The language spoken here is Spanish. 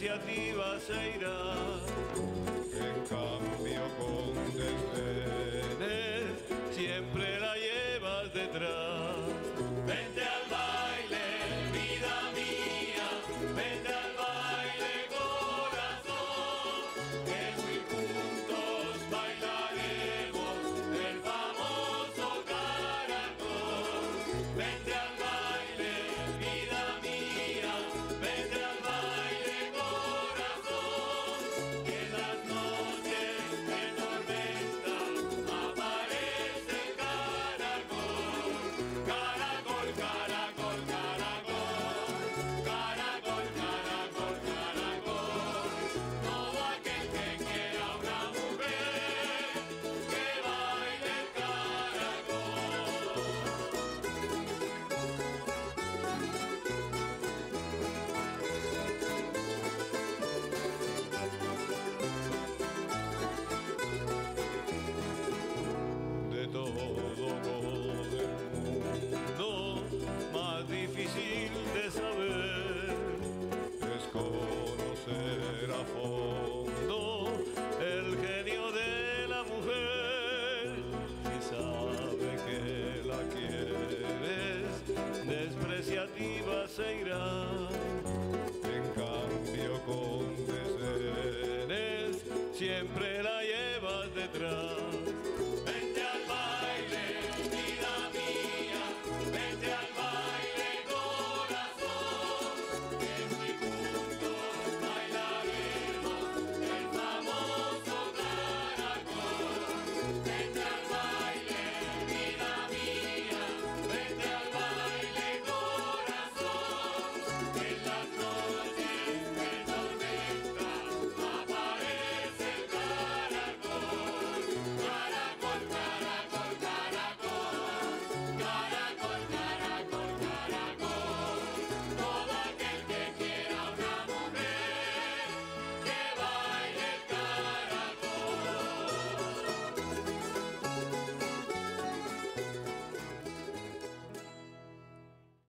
hacia ti vas a ir, en cambio contesté. siempre la llevas detrás.